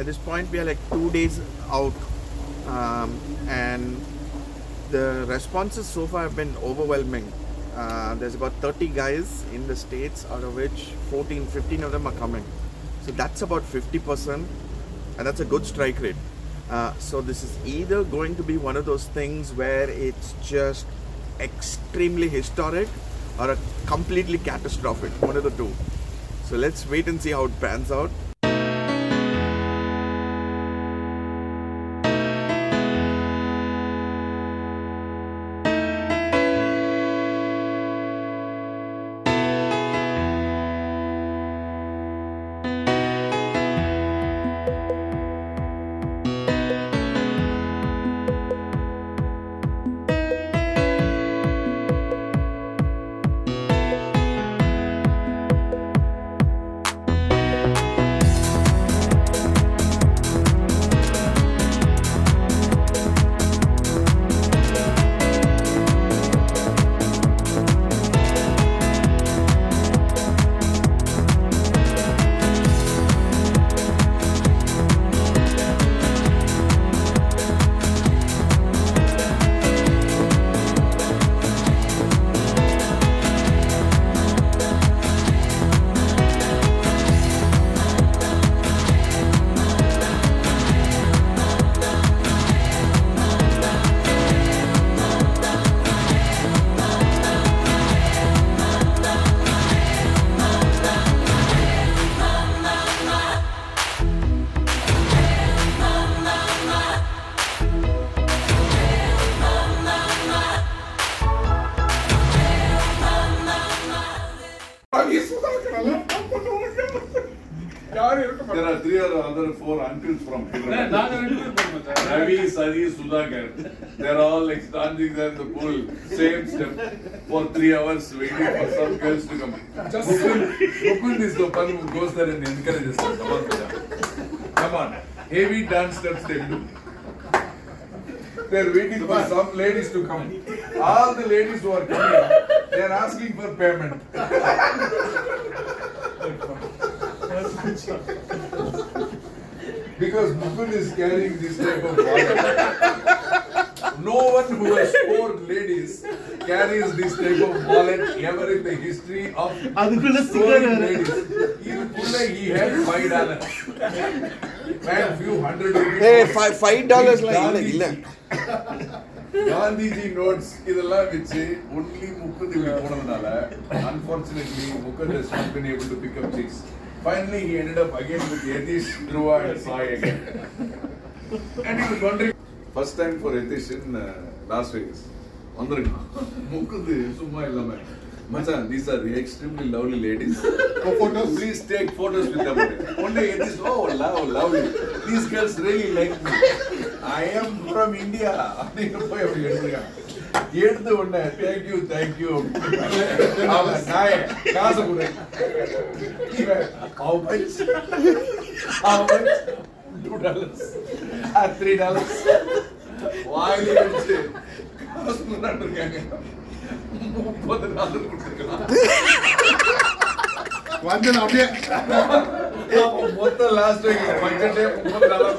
at this point we are like two days out, um, and the responses so far have been overwhelming. Uh, there's about 30 guys in the states, out of which 14, 15 of them are coming. So that's about 50%, and that's a good strike rate. Uh, so this is either going to be one of those things where it's just extremely historic or a completely catastrophic, one of the two. So let's wait and see how it pans out. Sudhakar. They're all like standing there in the pool, same step, for three hours waiting for some girls to come. Just Mukund, Mukund is the one who goes there and encourages them. Come on, Pooja. Come on. Heavy dance steps they do. They're waiting for some ladies to come. All the ladies who are coming, they're asking for payment. Because Mukund is carrying this type of wallet. No one who has four ladies carries this type of wallet ever in the history of வேற. ladies. இதுக்குள்ள he had five dollars. Man, few hundred rupees. Hey, five five dollars With இல்ல. Gandhiji notes இதெல்லாம் வச்சு only இப்படி போனதுனால unfortunately Mukund has not been able to pick up chicks. Finally, he ended up again with Yatish, Dhruva and Sai again. and he was wondering. First time for Yatish in uh, Las Vegas. வந்துருங்க முக்குது சும்மா இல்லாம மச்சான் these are extremely lovely ladies photos please take photos with them only it is oh love lovely these girls really like me I am from India அப்படின்னு போய் அப்படி எடுத்துருக்காங்க எடுத்து உடனே தேங்க்யூ தேங்க்யூ காசு கொடு. How much how much two dollars three dollars வாயிலே வச்சு இருக்காங்க. முப்பது டாலர் கொடுத்துருக்கலாம். வந்து அப்படியே மொத்தம் லாஸ்ட் பட்ஜெட்டே முப்பது dollar.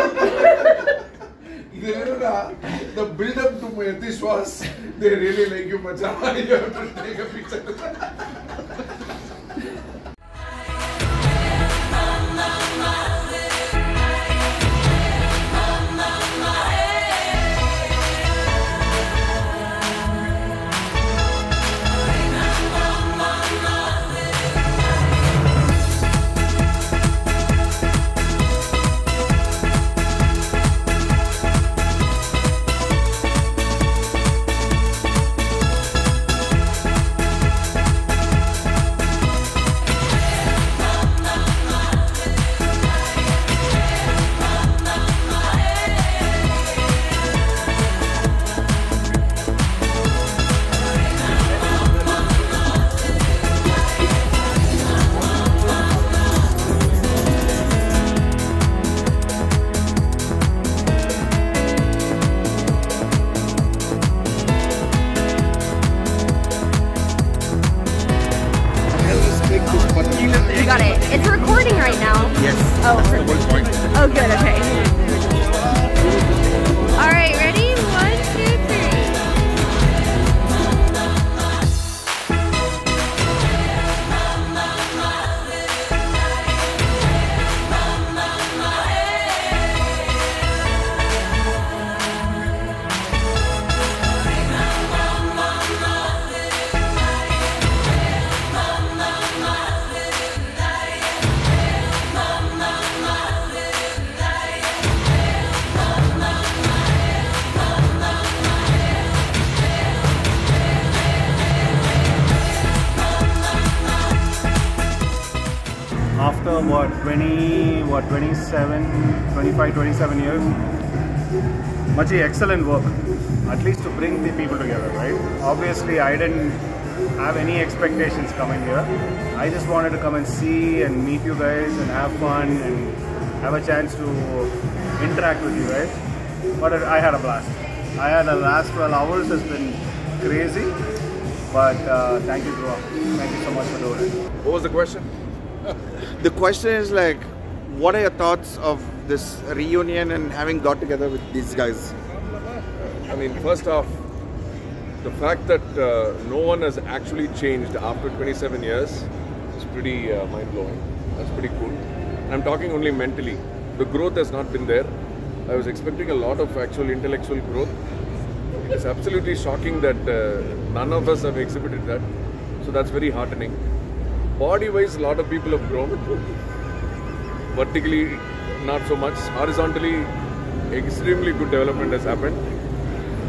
the build up to this was they really like you, Macha. you have to take a picture. What 20 what 27 25 27 years? Machi, excellent work. At least to bring the people together right? Obviously i didn't have any expectations coming here. I just wanted to come and see and meet you guys and have fun and have a chance to interact with you guys. But i had a blast. I had the last 12 hours has been crazy. But uh, thank you Dhruva. thank you so much for doing it. What was the question? The question is like, what are your thoughts of this reunion and having got together with these guys? I mean, first off, the fact that uh, no one has actually changed after 27 years is pretty uh, mind blowing. That's pretty cool. I'm talking only mentally. The growth has not been there. I was expecting a lot of actual intellectual growth. It's absolutely shocking that uh, none of us have exhibited that. So that's very heartening. Body wise, a lot of people have grown. Vertically, not so much. Horizontally, extremely good development has happened.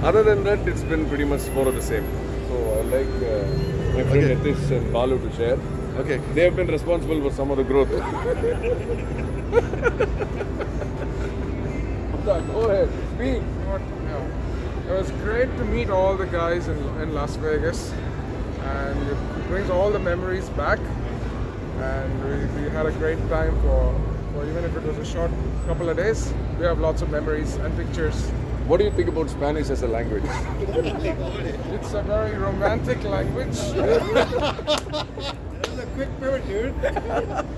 Other than that, it's been pretty much more of the same. So I like uh, my friend Okay. Nitish and Balu to share. Okay. They have been responsible for some of the growth. Go ahead, speak. It was great to meet all the guys in, in Las Vegas, and it brings all the memories back. And we, we had a great time for, for even if it was a short couple of days. We have lots of memories and pictures. What do you think about Spanish as a language? It's a very romantic language. No,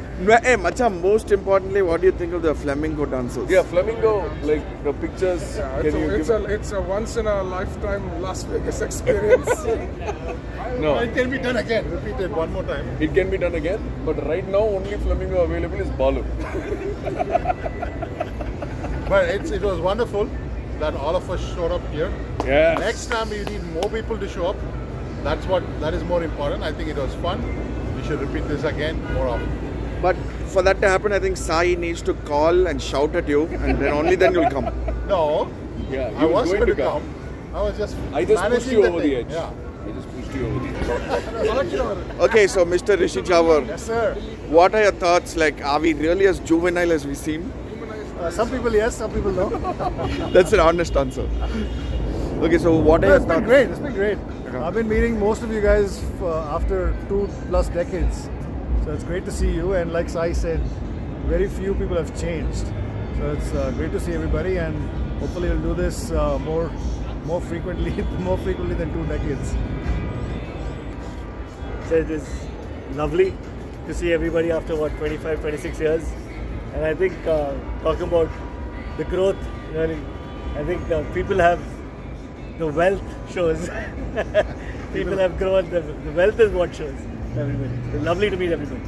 Hey, Macha, most importantly, what do you think of the flamingo dancers? Yeah, flamingo, like the pictures. Yeah, it's, a, it's, a, it's a once in a lifetime Las Vegas experience. no, It can be done again. Repeat it one more time. it can be done again, but right now only flamingo available is Balu. But it's, it was wonderful that all of us showed up here. Yeah. Next time we need more people to show up. That's what that is more important. I think it was fun. We should repeat this again more often. But for that to happen, I think Sai needs to call and shout at you, and then only then you'll come. No, Yeah, he I was going going to to come. come. I was just I just pushed you the over thing. the edge. Yeah. I just pushed you over the edge. Okay, so Mr. Rishi Jawar, Yes, sir. what are your thoughts? Like, are we really as juvenile as we seem? Uh, some people yes, some people no. That's an honest answer. Okay, so what are No, your it's been great. It's been great. I've been meeting most of you guys uh, after two plus decades, so it's great to see you. And like Sai said, very few people have changed, so it's uh, great to see everybody. And hopefully, we'll do this uh, more, more frequently, more frequently than two decades. So it is lovely to see everybody after what 25, 26 years, and I think uh, talking about the growth, really, I think uh, people have the wealth shows. people have grown. The, the wealth is what shows everybody. Lovely to meet everybody.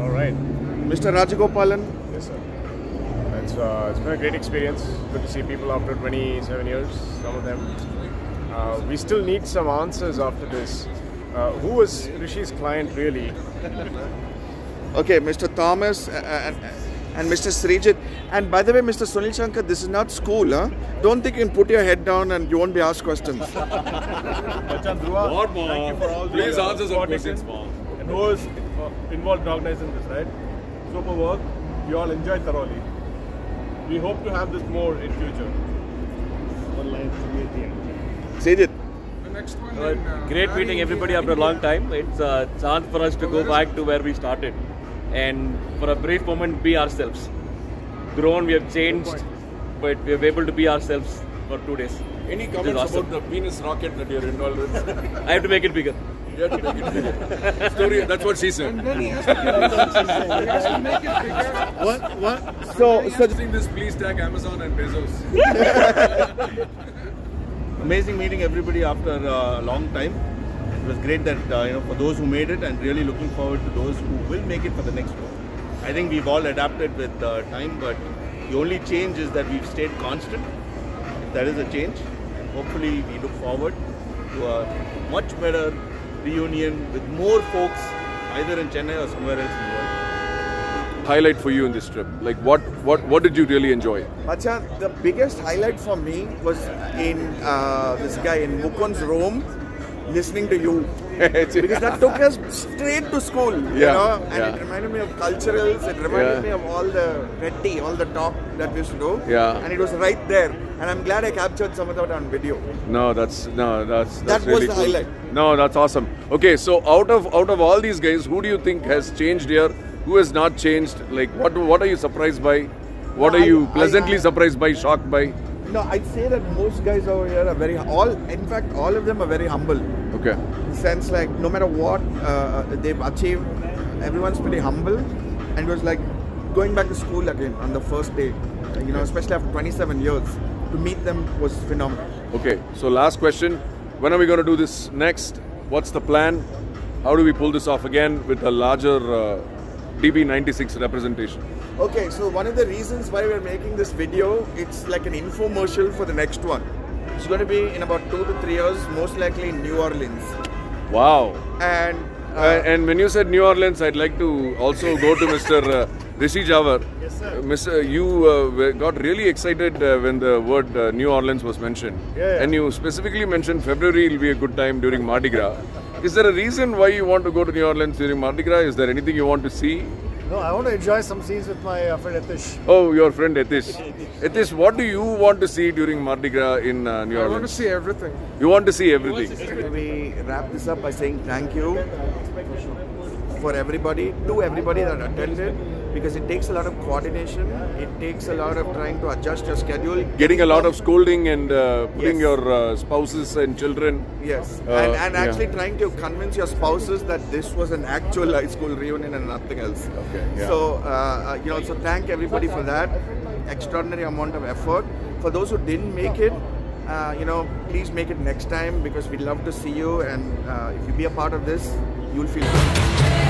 All right Mr. Rajagopalan, Yes, sir. It's, uh, it's been a great experience. Good to see people after 27 years, some of them. Uh, we still need some answers after this. Uh, who was Rishi's client really? okay, Mr. Thomas, uh, and, and Mr. Srijit. And by the way, Mr. Sunil Shankar, this is not school, huh? Don't think you can put your head down and you won't be asked questions. What, Mom? Please answer some questions, Mom. and who is uh, involved in organizing this, right? Super work. You all enjoyed thoroughly. We hope to have this more in future. Online Srijit. Next one. Uh, in, uh, great meeting everybody after a long time. It's a chance for us to go back to where we started and for a brief moment be ourselves. Grown, we have changed, but we are able to be ourselves for two days. Any comments awesome. about the Venus rocket that you're involved with? I have to make it bigger. You have to take it bigger. Story. That's what she said. And then he has to, he has to make it bigger. What? What? So, so Seeing this, please tag Amazon and Bezos. amazing meeting everybody after a long time. It was great that uh, you know for those who made it, and really looking forward to those who will make it for the next one. I think we've all adapted with uh, time, but the only change is that we've stayed constant. If that is a change, and hopefully we look forward to a much better reunion with more folks, either in Chennai or somewhere else in the world. Highlight for you in this trip. Like what? What? What did you really enjoy? Macha, the biggest highlight for me was in uh, this guy in Mukund's room listening to you. because that took us straight to school, you Yeah, know, and yeah. it reminded me of culturals, it reminded Yeah. me of all the reddy, all the talk that we used to do. Yeah. And it was right there. And I'm glad I captured some of that on video. No, that's no, that's, that's That was really the cool. highlight. No, that's awesome. Okay, so out of out of all these guys, who do you think has changed here? Who has not changed? Like, what what are you surprised by? What No, are you I- pleasantly I- surprised by? Shocked by? No, I'd say that most guys over here are very all. In fact, all of them are very humble. Okay. In the sense, like no matter what uh, they've achieved, everyone's pretty humble, and it was like going back to school again on the first day. You know, especially after 27 years, to meet them was phenomenal. Okay. So last question: When are we going to do this next? What's the plan? How do we pull this off again with a larger uh, DB96 representation? Okay, so one of the reasons why we're making this video, it's like an infomercial for the next one. It's going to be in about two to three years, most likely in New Orleans. Wow. And Uh, and when you said New Orleans, I'd like to also go to Mr. Uh, Rishi Jawar. Yes, sir. Mr. You uh, got really excited uh, when the word uh, New Orleans was mentioned. Yeah, yeah. And you specifically mentioned February will be a good time during Mardi Gras. Is there a reason why you want to go to New Orleans during Mardi Gras? Is there anything you want to see? No, I want to enjoy some scenes with my uh, friend Atish. Oh, your friend Etish. Etish, what do you want to see during Mardi Gras in uh, New York? I want to see everything. You want to see everything. we wrap this up by saying thank you for everybody, to everybody that attended, because it takes a lot of coordination. It takes a lot of trying to adjust your schedule. Getting a lot of scolding and uh, putting Yes. your uh, spouses and children. Yes, Uh, and, and yeah. actually trying to convince your spouses that this was an actual high school reunion and nothing else. Okay, yeah. So, uh, uh, you know, so thank everybody for that extraordinary amount of effort. For those who didn't make it, uh, you know, please make it next time because we'd love to see you. And uh, if you be a part of this, you'll feel good.